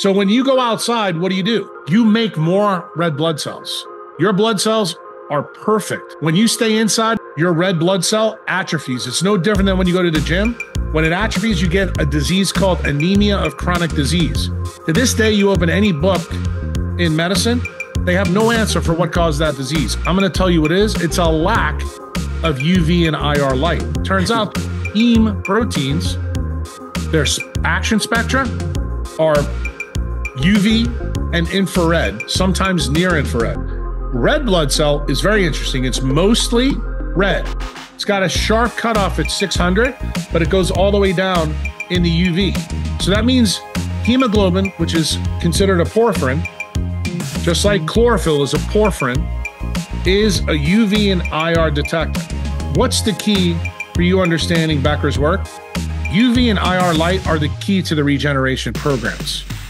So when you go outside, what do you do? You make more red blood cells. Your blood cells are perfect. When you stay inside, your red blood cell atrophies. It's no different than when you go to the gym. When it atrophies, you get a disease called anemia of chronic disease. To this day, you open any book in medicine, they have no answer for what caused that disease. I'm going to tell you what it is. It's a lack of UV and IR light. Turns out heme proteins, their action spectra are UV and infrared, sometimes near infrared. Red blood cell is very interesting. It's mostly red. It's got a sharp cutoff at 600, but it goes all the way down in the UV. So that means hemoglobin, which is considered a porphyrin, just like chlorophyll is a porphyrin, is a UV and IR detector. What's the key for you understanding Becker's work? UV and IR light are the key to the regeneration programs.